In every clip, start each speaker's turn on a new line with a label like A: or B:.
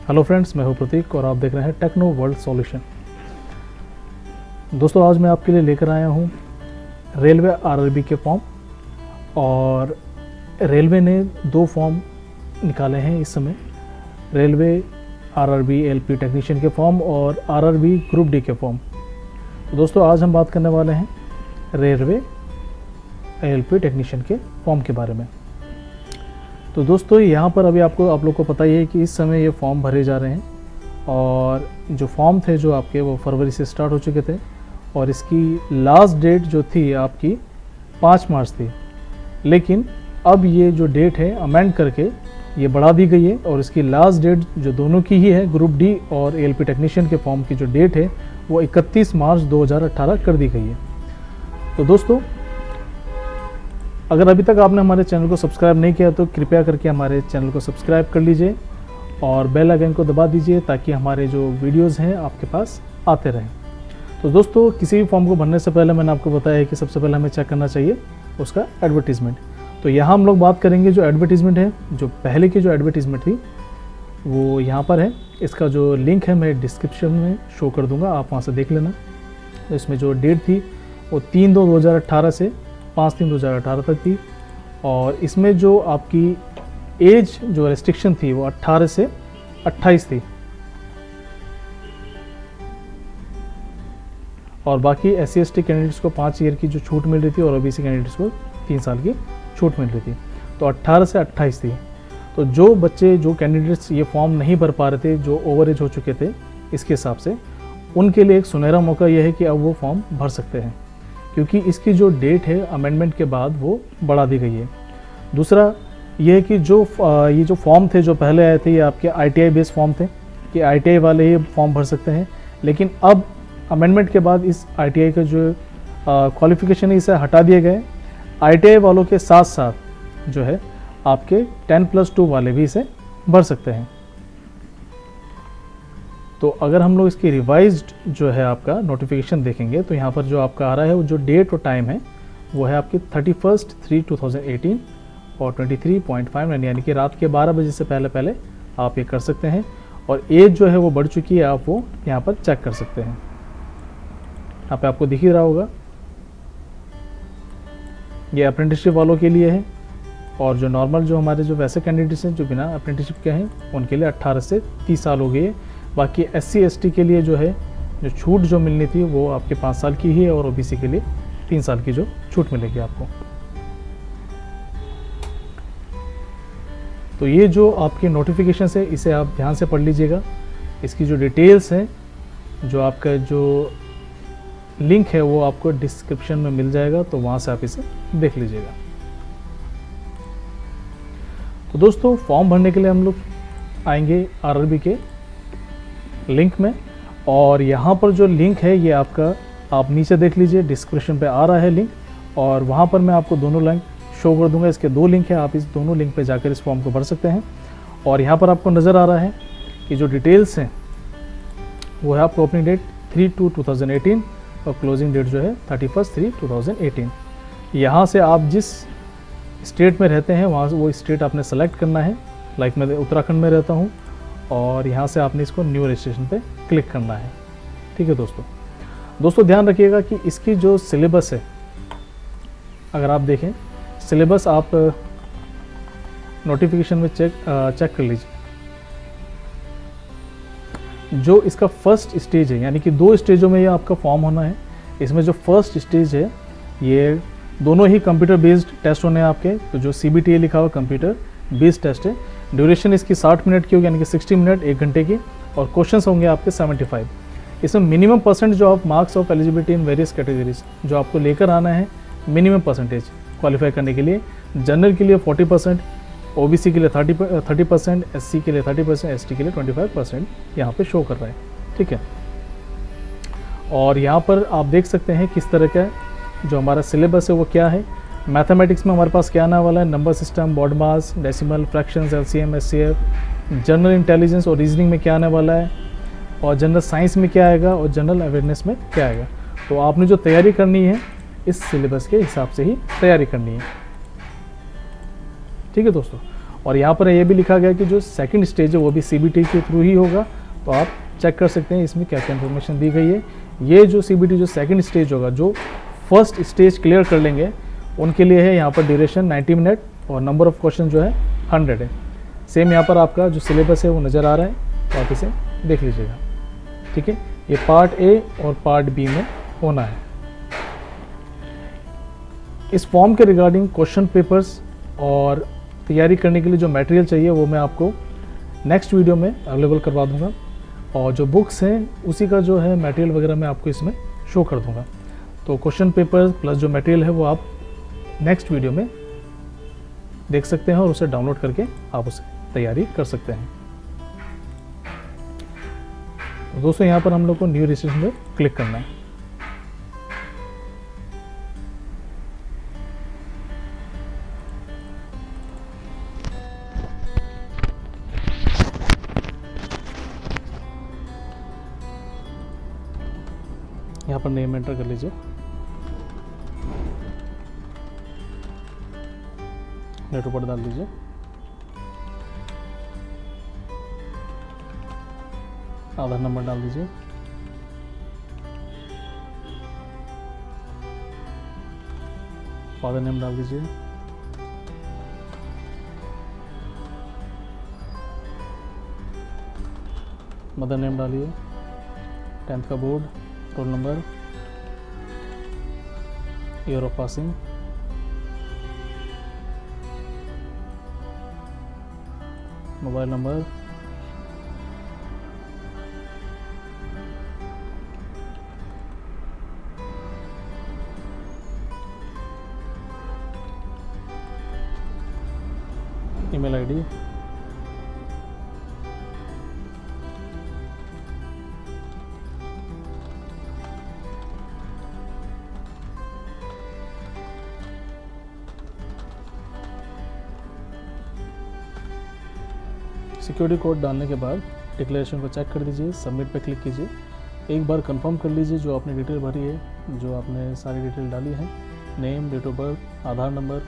A: Hello friends, मैं हूँ प्रतीक और आप देख रहे हैं टेक्नो वर्ल्ड सॉल्यूशन। दोस्तों, आज मैं आपके लिए लेकर आया हूँ रेलवे आरआरबी के फॉर्म और रेलवे ने दो फॉर्म निकाले हैं इस समय। रेलवे आरआरबी एलपी टेक्नीशियन के फॉर्म और आरआरबी ग्रुप डी के फॉर्म। तो दोस्तों, आज हम बात करने वाले हैं रेलवे एलपी टेक्नीशियन के फॉर्म के बारे में। तो दोस्तों, यहाँ पर अभी आपको, आप लोग को पता ही है कि इस समय ये फॉर्म भरे जा रहे हैं और जो फॉर्म थे जो आपके, वो फरवरी से स्टार्ट हो चुके थे और इसकी लास्ट डेट जो थी आपकी पाँच मार्च थी। लेकिन अब ये जो डेट है अमेंड करके ये बढ़ा दी गई है और इसकी लास्ट डेट जो दोनों की ही है ग्रुप डी और एल टेक्नीशियन के फॉर्म की जो डेट है, वो 31 मार्च 2018 कर दी गई है। तो दोस्तों अगर अभी तक आपने हमारे चैनल को सब्सक्राइब नहीं किया तो कृपया करके हमारे चैनल को सब्सक्राइब कर लीजिए और बेल आइकन को दबा दीजिए ताकि हमारे जो वीडियोस हैं आपके पास आते रहें। तो दोस्तों, किसी भी फॉर्म को भरने से पहले मैंने आपको बताया है कि सबसे पहले हमें चेक करना चाहिए उसका एडवर्टीज़मेंट तो यहाँ हम लोग बात करेंगे जो एडवर्टीज़मेंट है, जो पहले की जो एडवर्टीज़मेंट थी, वो यहाँ पर है। इसका जो लिंक है मैं डिस्क्रिप्शन में शो कर दूँगा, आप वहाँ से देख लेना। इसमें जो डेट थी वो तीन दो दो हज़ार अट्ठारह से पाँच तीन दो हज़ार अठारह तक थी। और इसमें जो आपकी एज जो रेस्ट्रिक्शन थी वो 18 से 28 थी। और बाकी एस सी कैंडिडेट्स को पाँच ईयर की जो छूट मिल रही थी और ओ कैंडिडेट्स को तीन साल की छूट मिल रही थी। तो 18 से 28 थी। तो जो बच्चे, जो कैंडिडेट्स ये फॉर्म नहीं भर पा रहे थे, जो ओवर एज हो चुके थे, इसके हिसाब से उनके लिए एक सुनहरा मौका यह है कि अब वो फॉर्म भर सकते हैं। क्योंकि इसकी जो डेट है अमेंडमेंट के बाद वो बढ़ा दी गई है। दूसरा, ये है कि जो ये जो फॉर्म थे, जो पहले आए थे, ये आपके आईटीआई बेस्ड फॉर्म थे, कि आईटीआई वाले ही फॉर्म भर सकते हैं। लेकिन अब अमेंडमेंट के बाद इस आई का जो क्वालिफिकेशन है, इसे हटा दिए गए आईटीआई वालों के साथ साथ जो है, आपके टेन प्लस टू वाले भी इसे भर सकते हैं। तो अगर हम लोग इसकी रिवाइज्ड जो है आपका नोटिफिकेशन देखेंगे तो यहाँ पर जो आपका आ रहा है, वो जो डेट और टाइम है, वो है आपकी thirty first three two thousand eighteen और twenty three point five nine यानी कि रात के बारह बजे से पहले पहले आप ये कर सकते हैं। और एज जो है वो बढ़ चुकी है, आप वो यहाँ पर चेक कर सकते हैं। यहाँ पे आपको दिख ही रहा होगा। ये अप्रेंटिसशिप वालों के लिए है और जो नॉर्मल जो हमारे जो वैसे कैंडिडेट्स हैं, जो बिना अप्रेंटिसशिप के हैं, उनके लिए 18 से 30 साल हो है बाकी एस सी के लिए जो है, जो छूट जो मिलनी थी, वो आपके पाँच साल की ही है और ओबीसी के लिए तीन साल की जो छूट मिलेगी आपको। तो ये जो आपके नोटिफिकेशन है, इसे आप ध्यान से पढ़ लीजिएगा। इसकी जो डिटेल्स हैं, जो आपका जो लिंक है, वो आपको डिस्क्रिप्शन में मिल जाएगा तो वहाँ से आप इसे देख लीजिएगा। तो दोस्तों फॉर्म भरने के लिए हम लोग आएँगे आरआरबी के लिंक में। और यहाँ पर जो लिंक है, ये आपका, आप नीचे देख लीजिए डिस्क्रिप्शन पे आ रहा है लिंक और वहाँ पर मैं आपको दोनों लिंक शो कर दूँगा। इसके दो लिंक हैं, आप इस दोनों लिंक पे जाकर इस फॉर्म को भर सकते हैं। और यहाँ पर आपको नज़र आ रहा है कि जो डिटेल्स हैं, वो है आपको opening date three two two और क्लोजिंग डेट जो है thirty first three two thousand eighteen यहाँ से आप जिस स्टेट में रहते हैं, वहाँ वो स्टेट आपने सेलेक्ट करना है। लाइक मैं उत्तराखंड में रहता हूँ। और यहाँ से आपने इसको न्यू रजिस्ट्रेशन पे क्लिक करना है। ठीक है दोस्तों? दोस्तों, ध्यान रखिएगा कि इसकी जो सिलेबस है, अगर आप देखें सिलेबस आप नोटिफिकेशन में चेक चेक कर लीजिए। जो इसका फ़र्स्ट स्टेज है, यानी कि दो स्टेजों में ये आपका फॉर्म होना है, इसमें जो फ़र्स्ट स्टेज है, ये दोनों ही कंप्यूटर बेस्ड टेस्ट होने हैं आपके। तो जो सी लिखा हुआ कंप्यूटर बेस्ड टेस्ट है ड्यूरेशन इसकी 60 मिनट की होगी, यानी कि 60 मिनट, एक घंटे की, और क्वेश्चंस होंगे आपके 75 इसमें मिनिमम परसेंट जो आप marks of eligibility in various categories जो आपको लेकर आना है मिनिमम परसेंटेज क्वालिफाई करने के लिए जनरल के लिए 40 परसेंट ओबीसी के लिए 30 थर्टी परसेंट एससी के लिए 30 परसेंट एस के लिए 25 परसेंट यहाँ पर शो कर रहा है। ठीक है? और यहाँ पर आप देख सकते हैं किस तरह का जो हमारा सिलेबस है वो क्या है। मैथमेटिक्स में हमारे पास क्या आने वाला है? Number system BODMAS decimal fractions C M S C F general intelligence और रीजनिंग में क्या आने वाला है? और जनरल साइंस में क्या आएगा? और जनरल अवेयरनेस में क्या आएगा? तो आपने जो तैयारी करनी है, इस सिलेबस के हिसाब से ही तैयारी करनी है। ठीक है दोस्तों? और यहाँ पर ये भी लिखा गया कि जो सेकंड स्टेज है, वो भी सीबीटी के थ्रू ही होगा। तो आप चेक कर सकते हैं, इसमें क्या क्या इन्फॉर्मेशन दी गई है। ये जो सीबीटी जो सेकंड स्टेज होगा, जो फ़र्स्ट स्टेज क्लियर कर लेंगे उनके लिए है यहाँ पर ड्यूरेशन 90 मिनट और नंबर ऑफ़ क्वेश्चन जो है 100 है। सेम यहाँ पर आपका जो सिलेबस है वो नज़र आ रहा है तो आप इसे देख लीजिएगा। ठीक है? ये पार्ट ए और पार्ट बी में होना है। इस फॉर्म के रिगार्डिंग क्वेश्चन पेपर्स और तैयारी करने के लिए जो मटेरियल चाहिए, वो मैं आपको नेक्स्ट वीडियो में अवेलेबल करवा दूँगा। और जो बुक्स हैं, उसी का जो है मटेरियल वगैरह मैं आपको इसमें शो कर दूँगा। तो क्वेश्चन पेपर प्लस जो मटेरियल है वो आप नेक्स्ट वीडियो में देख सकते हैं और उसे डाउनलोड करके आप उसे तैयारी कर सकते हैं। तो दोस्तों, यहाँ पर हम लोग को न्यू रजिस्ट्रेशन पे क्लिक करना है। यहाँ पर नेम एंटर कर लीजिए। नेट ऊपर डाल दीजिए। आधार नंबर डाल दीजिए। फादर नेम डाल दीजिए। मदर नेम डालिए। टेंथ का board, roll number. Year of passing. Mobile number security code डालने के बाद डिक्लेरेशन को चेक कर दीजिए सबमिट पे क्लिक कीजिए। एक बार कंफर्म कर लीजिए जो आपने डिटेल भरी है, जो आपने सारी डिटेल डाली है। Name, date of birth, Aadhaar number.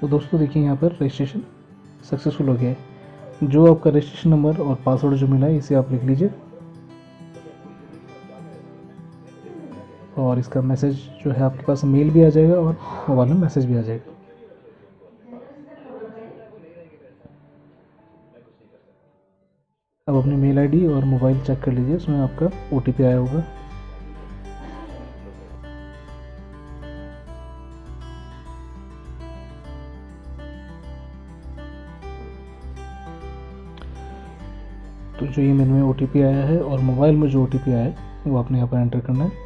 A: तो दोस्तों, देखिए यहाँ पर रजिस्ट्रेशन सक्सेसफुल हो गया है। जो आपका रजिस्ट्रेशन नंबर और पासवर्ड जो मिला है, इसे आप लिख लीजिए। और इसका मैसेज जो है आपके पास मेल भी आ जाएगा और मोबाइल में मैसेज भी आ जाएगा। अब अपनी मेल आईडी और मोबाइल चेक कर लीजिए, उसमें आपका ओटीपी आया होगा। तो जो ईमेल में ओ आया है और मोबाइल में जो ओटीपी आया है, वो आपने यहाँ पर एंटर करना है।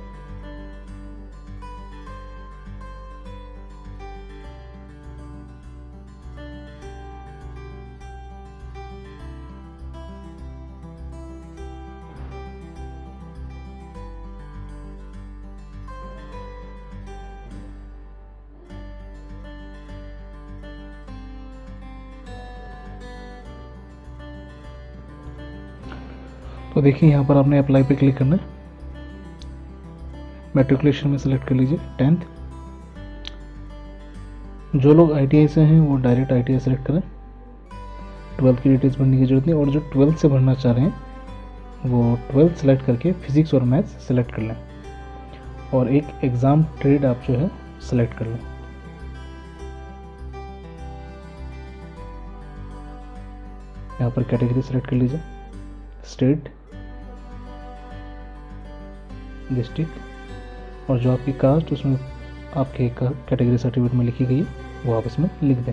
A: तो देखिए, यहाँ पर आपने अप्लाई पे क्लिक करना है। मेट्रिकुलेशन में सेलेक्ट कर लीजिए टेंथ जो लोग आईटीआई से हैं, वो डायरेक्ट आईटीआई सेलेक्ट करें। ट्वेल्थ की डिटेल्स भरने की ज़रूरत नहीं, और जो ट्वेल्थ से भरना चाह रहे हैं, वो ट्वेल्थ सेलेक्ट करके फिजिक्स और मैथ्स सेलेक्ट कर लें। और एक एग्ज़ाम ट्रेड आप जो है सेलेक्ट कर लें। यहाँ पर कैटेगरी सेलेक्ट कर लीजिए। स्टेट डिस्ट्रिक्ट और जो आपकी कास्ट उसमें आपके कैटेगरी सर्टिफिकेट में लिखी गई है, वो आप इसमें लिख दें।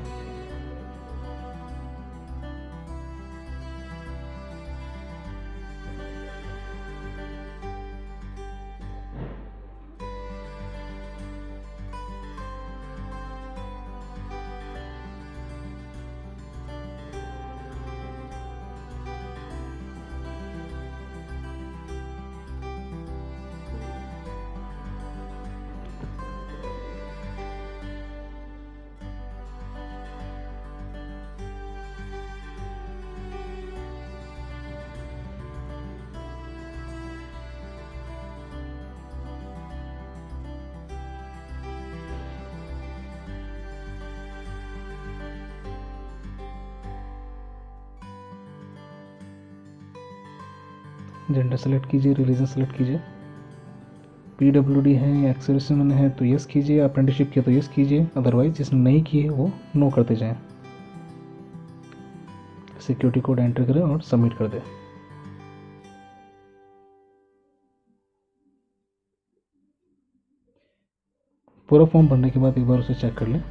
B: जेंडर सेलेक्ट कीजिए रिलीजन सेलेक्ट कीजिए। पी डब्ल्यू डी है या एक्सर्विसमैन है तो यस कीजिए अप्रेंटिसशिप किया तो यस कीजिए अदरवाइज़ जिसने नहीं की है वो नो करते जाएँ। सिक्योरिटी कोड एंटर करें और सबमिट कर दें। पूरा फॉर्म भरने के बाद एक बार उसे चेक कर लें।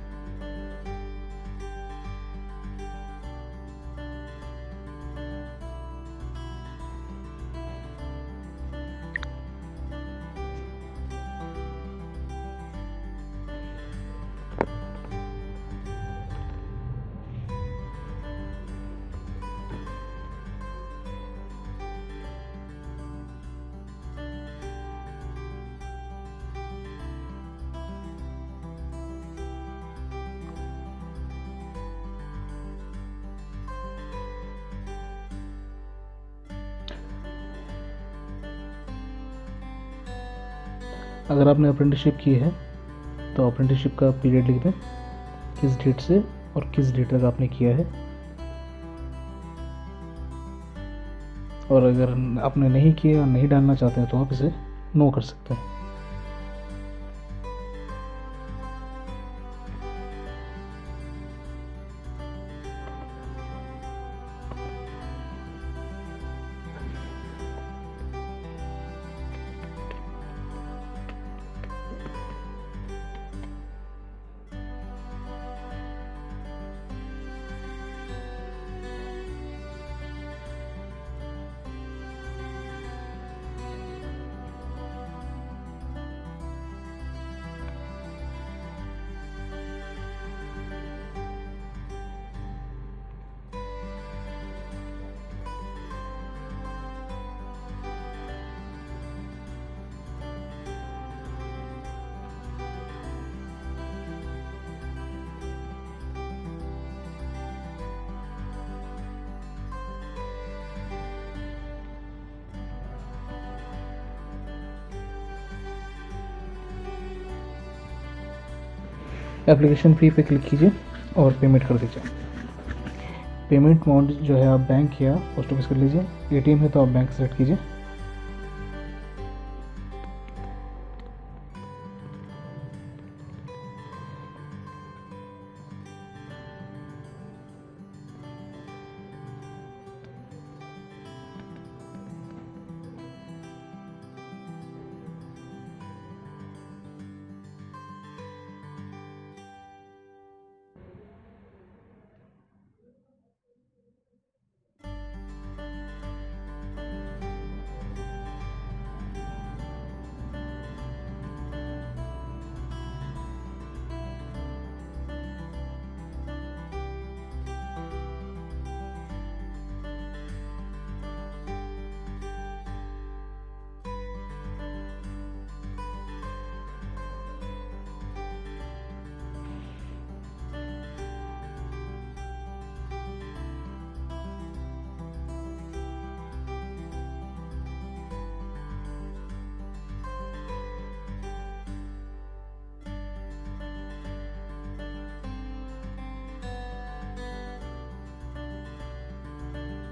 B: अगर आपने अप्रेंटिसशिप की है तो अप्रेंटिसशिप का पीरियड लिख दें। किस डेट से और किस डेट तक आपने किया है। और अगर आपने नहीं किया, नहीं डालना चाहते हैं तो आप इसे नो कर सकते हैं। एप्लीकेशन फ़ी पे क्लिक कीजिए और पेमेंट कर दीजिए। पेमेंट अमाउंट जो है आप बैंक या पोस्ट ऑफ़िस कर लीजिए। एटीएम है तो आप बैंक सेलेक्ट कीजिए।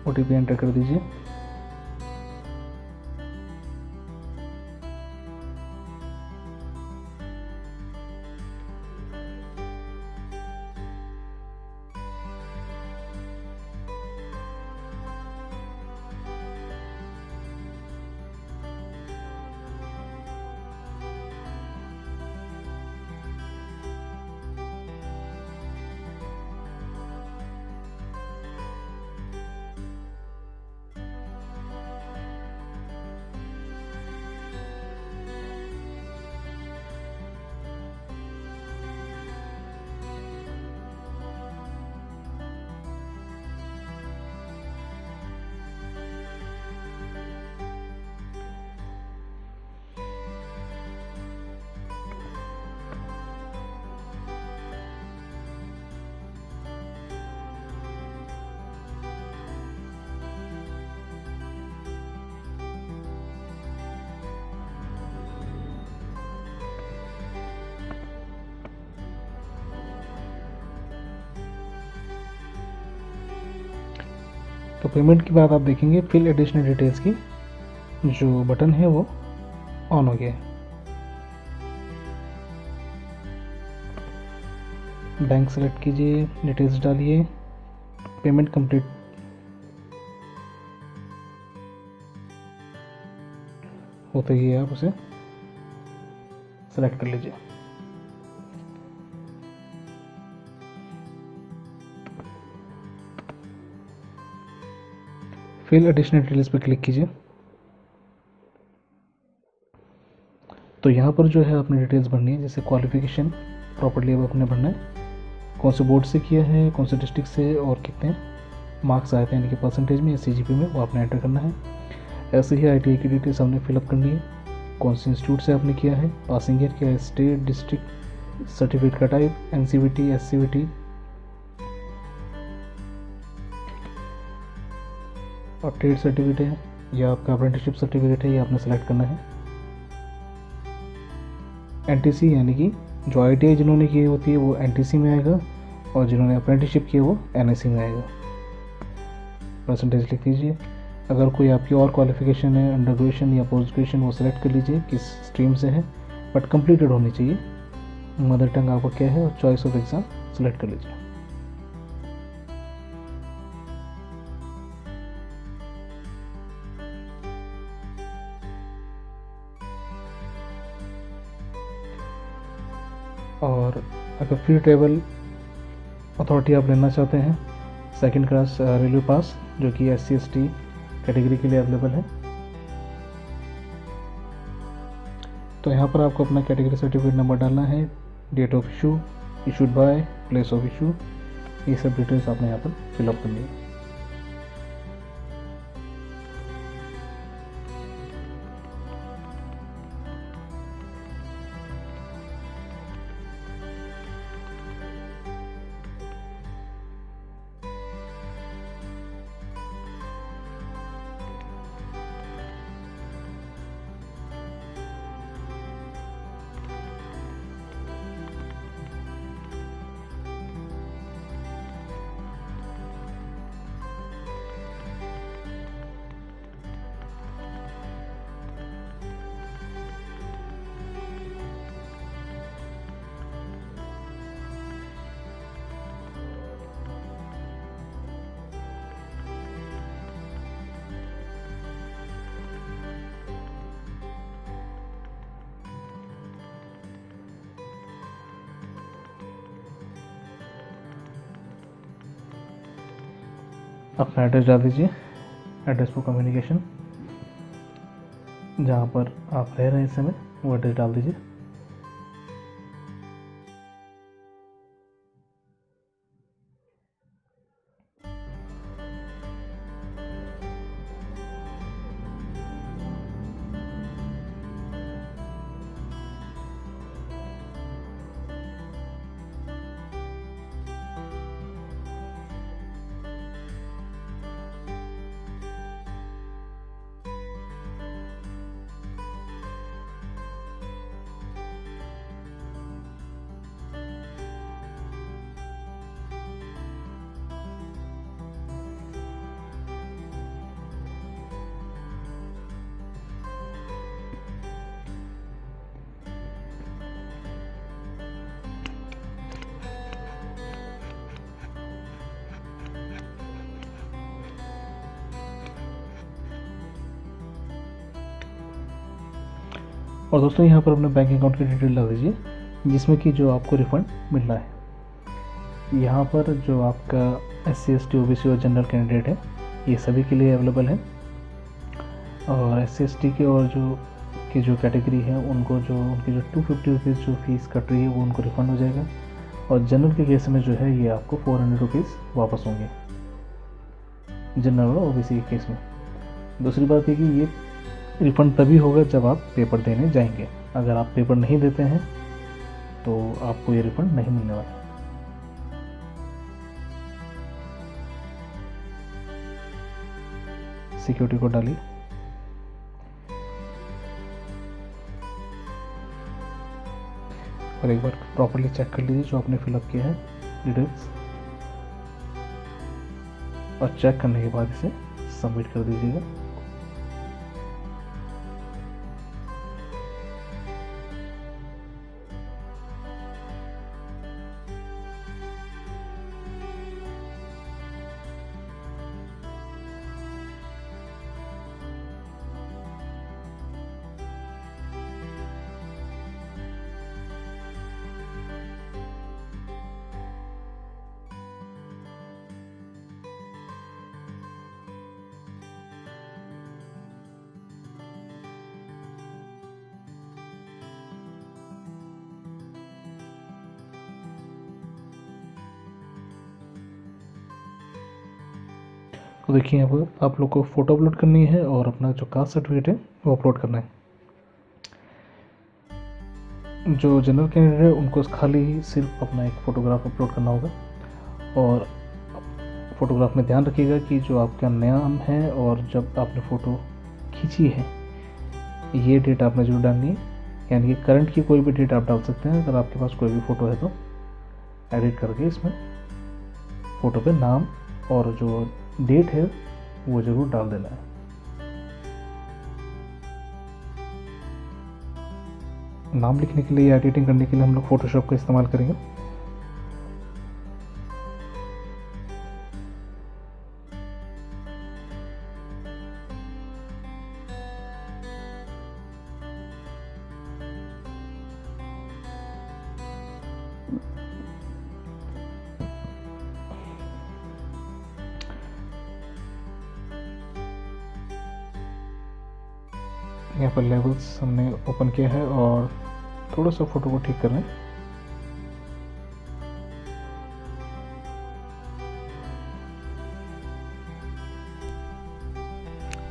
B: ओटीपी एंटर कर दीजिए। तो पेमेंट की बात आप देखेंगे फिल एडिशनल डिटेल्स की, जो बटन है वो ऑन हो गया है। बैंक सेलेक्ट कीजिए डिटेल्स डालिए पेमेंट कंप्लीट होते ही आप उसे सेलेक्ट कर लीजिए। फिल एडिशनल डिटेल्स पर क्लिक कीजिए। तो यहाँ पर जो है आपने डिटेल्स भरनी है, जैसे क्वालिफिकेशन प्रॉपर्ली अब अपने भरना है। कौन से बोर्ड से किया है, कौन से डिस्ट्रिक्ट से और कितने मार्क्स आए थे, यानी कि परसेंटेज में या सी में, वो आपने एंटर करना है। ऐसे ही आई की डिटेल्स आपने फिलअप करनी है। कौन से इंस्टीट्यूट से आपने किया है पासिंग ईयर क्या है स्टेट डिस्ट्रिक्ट सर्टिफिकेट का type N C V T S C V T और ट्रेड सर्टिफिकेट है, या आपका अप्रेंटिसशिप सर्टिफिकेट है, ये आपने सेलेक्ट करना है। एन यानी कि जो आई जिन्होंने की होती है, वो एन में आएगा, और जिन्होंने अप्रेंटिसशिप की वो एनएससी में आएगा। परसेंटेज लिख दीजिए। अगर कोई आपकी और क्वालिफिकेशन है अंडर ग्रेजुएशन या पोस्ट ग्रेजुएशन वो सेलेक्ट कर लीजिए, किस स्ट्रीम से है बट कंप्लीटेड होनी चाहिए। मदर टंग आपका क्या है, और चॉइस ऑफ़ एग्ज़ाम सेलेक्ट कर लीजिए। और अगर फ्री ट्रेवल अथॉरिटी आप लेना चाहते हैं सेकंड क्लास रेलवे पास जो कि एस सी कैटेगरी के लिए अवेलेबल है। तो यहाँ पर आपको अपना कैटेगरी सर्टिफिकेट नंबर डालना है date of issue issued by place of issue ये सब डिटेल्स आपने यहाँ पर फिलअप करनी है अपना एड्रेस डाल दीजिए। एड्रेस फॉर कम्युनिकेशन जहाँ पर आप रह रहे हैं इस समय, वो एड्रेस डाल दीजिए। और दोस्तों, यहाँ पर अपने बैंक अकाउंट की डिटेल डाल दीजिए, जिसमें कि जो आपको रिफ़ंड मिलना है। यहाँ पर जो आपका S C S T O B C और जनरल कैंडिडेट है, ये सभी के लिए अवेलेबल है। और एस सी एस टी के और जो, की जो कैटेगरी है, उनको जो, उनकी जो टू फिफ्टी रुपीज़ जो फ़ीस कट रही है, वो उनको रिफ़ंड हो जाएगा। और जनरल के केस में जो है, ये आपको फोर हंड्रेड रुपीज़ वापस होंगे। जनरल और ओ बी सी के केस में। दूसरी बात ये कि ये रिफ़ंड तभी होगा जब आप पेपर देने जाएँगे। अगर आप पेपर नहीं देते हैं तो आपको ये रिफ़ंड नहीं मिलने वाला। सिक्योरिटी को डालिए। और एक बार प्रॉपरली चेक कर लीजिए जो आपने फिलअप किया है डिटेल्स और चेक करने के बाद इसे सबमिट कर दीजिएगा। तो देखिए यहाँ पर आप लोग को फ़ोटो अपलोड करनी है और अपना जो कास्ट सर्टिफिकेट है वो अपलोड करना है। जो जनरल कैंडिडेट है, उनको खाली ही सिर्फ़ अपना एक फ़ोटोग्राफ अपलोड करना होगा और फ़ोटोग्राफ में ध्यान रखिएगा कि जो आपका नाम है और जब आपने फ़ोटो खींची है, ये डेट आपने ज़रूर डालनी है। यानी कि करंट की कोई भी डेट आप डाल सकते हैं, अगर आपके पास कोई भी फ़ोटो है तो। एडिट करके इसमें फ़ोटो पे नाम और जो डेट है, वो ज़रूर डाल देना है। नाम लिखने के लिए या एडिटिंग करने के लिए हम लोग फ़ोटोशॉप का इस्तेमाल करेंगे। ओपन किया है और थोड़ा सा फ़ोटो को ठीक कर रहे हैं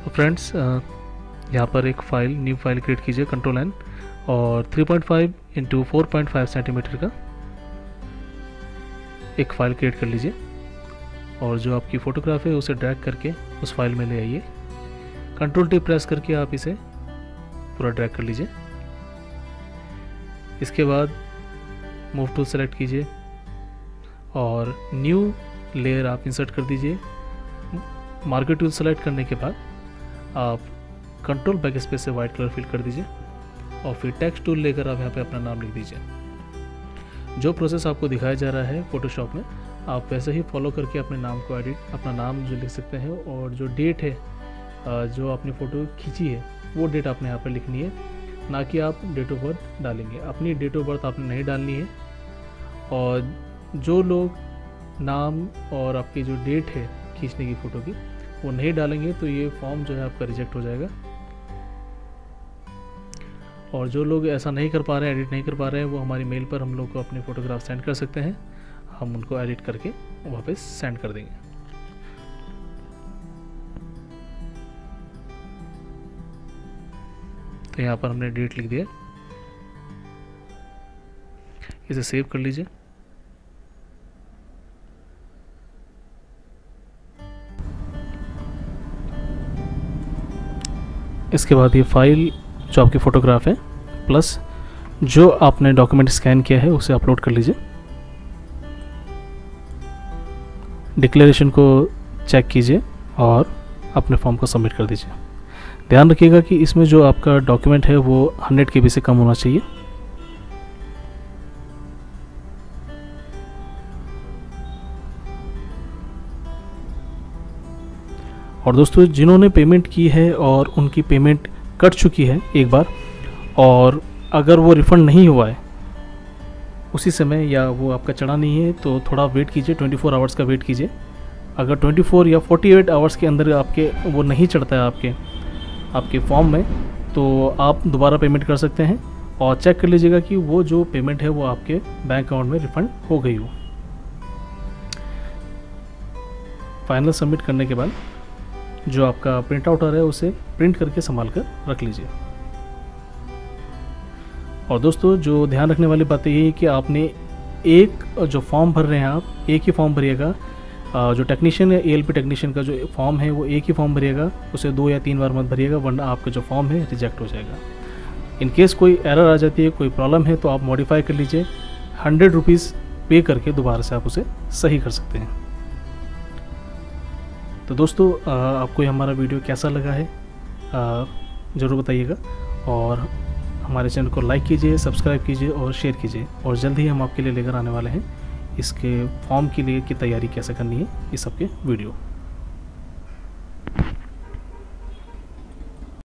A: तो फ्रेंड्स यहाँ पर एक फ़ाइल, न्यू फ़ाइल क्रिएट कीजिए, कंट्रोल एन, और 3.5 point five into four centimetre का एक फ़ाइल क्रिएट कर लीजिए। और जो आपकी फ़ोटोग्राफ है, उसे ड्रैग करके उस फ़ाइल में ले आइए। कंट्रोल टी प्रेस करके आप इसे पूरा ड्रैग कर लीजिए। इसके बाद मूव टूल सेलेक्ट कीजिए और न्यू लेयर आप इंसर्ट कर दीजिए। मार्केट टूल सेलेक्ट करने के बाद आप कंट्रोल बैक स्पेस से वाइट कलर फिल कर दीजिए और फिर टेक्स्ट टूल लेकर आप यहाँ पे अपना नाम लिख दीजिए। जो प्रोसेस आपको दिखाया जा रहा है फोटोशॉप में, आप वैसे ही फॉलो करके अपने नाम को एडिट अपना नाम जो लिख सकते हैं और जो डेट है जो आपने फ़ोटो खींची है वो डेट आपने यहाँ पर लिखनी है, ना कि आप डेट ऑफ़ बर्थ डालेंगे। अपनी डेट ऑफ़ बर्थ आपने नहीं डालनी है। और जो लोग नाम और आपकी जो डेट है खींचने की फ़ोटो की, वो नहीं डालेंगे तो ये फॉर्म जो है आपका रिजेक्ट हो जाएगा। और जो लोग ऐसा नहीं कर पा रहे हैं एडिट नहीं कर पा रहे हैं, वो हमारी मेल पर हम लोग को अपने फ़ोटोग्राफ सेंड कर सकते हैं। हम उनको एडिट करके वापस सेंड कर देंगे। तो यहाँ पर हमने डेट लिख दिया। इसे सेव कर लीजिए। इसके बाद ये फ़ाइल जो आपकी फ़ोटोग्राफ है प्लस जो आपने डॉक्यूमेंट स्कैन किया है, उसे अपलोड कर लीजिए। डिक्लेरेशन को चेक कीजिए और अपने फॉर्म को सबमिट कर दीजिए। ध्यान रखिएगा कि इसमें जो आपका डॉक्यूमेंट है वो 100 के से कम होना चाहिए। और दोस्तों, जिन्होंने पेमेंट की है और उनकी पेमेंट कट चुकी है एक बार, और अगर वो रिफ़ंड नहीं हुआ है, उसी समय या वो आपका चढ़ा नहीं है तो थोड़ा वेट कीजिए 24 आवर्स का वेट कीजिए। अगर 24 या 48 आवर्स के अंदर आपके वो नहीं चढ़ता है आपके आपके फॉर्म में तो आप दोबारा पेमेंट कर सकते हैं और चेक कर लीजिएगा कि वो जो पेमेंट है वो आपके बैंक अकाउंट में रिफ़ंड हो गई हो। फाइनल सबमिट करने के बाद जो आपका प्रिंट आउट आ रहा है उसे प्रिंट करके संभाल कर रख लीजिए। और दोस्तों, जो ध्यान रखने वाली बात ये है कि आपने एक जो फॉर्म भर रहे हैं आप, एक ही फॉर्म भरिएगा जो टेक्नीशियन है ए टेक्नीशियन का जो फॉर्म है, वो एक ही फॉर्म भरिएगा। उसे दो या तीन बार मत भरिएगा, वरना आपका जो फॉर्म है रिजेक्ट हो जाएगा। इन केस कोई एरर आ जाती है, कोई प्रॉब्लम है तो आप मॉडिफाई कर लीजिए। हंड्रेड रुपीज़ पे करके दोबारा से आप उसे सही कर सकते हैं। तो दोस्तों आपको ये हमारा वीडियो कैसा लगा है ज़रूर बताइएगा। और हमारे चैनल को लाइक कीजिए सब्सक्राइब कीजिए और शेयर कीजिए। और जल्द ही हम आपके लिए लेकर आने वाले हैं। इसके फॉर्म के लिए की तैयारी कैसे करनी है ये सबके वीडियो